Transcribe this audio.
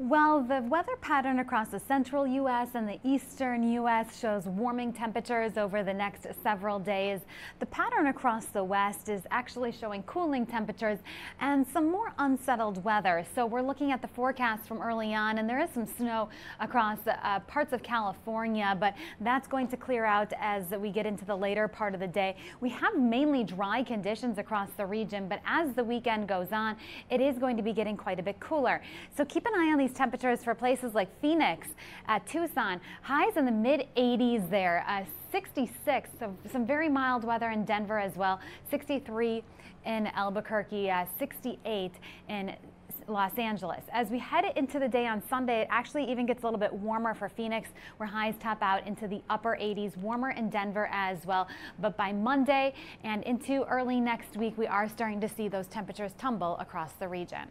Well, the weather pattern across the central U.S. and the eastern U.S. shows warming temperatures over the next several days. The pattern across the west is actually showing cooling temperatures and some more unsettled weather. So we're looking at the forecast from early on, and there is some snow across uh, parts of California, but that's going to clear out as we get into the later part of the day. We have mainly dry conditions across the region, but as the weekend goes on, it is going to be getting quite a bit cooler. So keep an eye on these temperatures for places like Phoenix, uh, Tucson, highs in the mid 80s there, uh, 66, so some very mild weather in Denver as well, 63 in Albuquerque, uh, 68 in Los Angeles. As we head into the day on Sunday, it actually even gets a little bit warmer for Phoenix, where highs top out into the upper 80s, warmer in Denver as well. But by Monday and into early next week, we are starting to see those temperatures tumble across the region.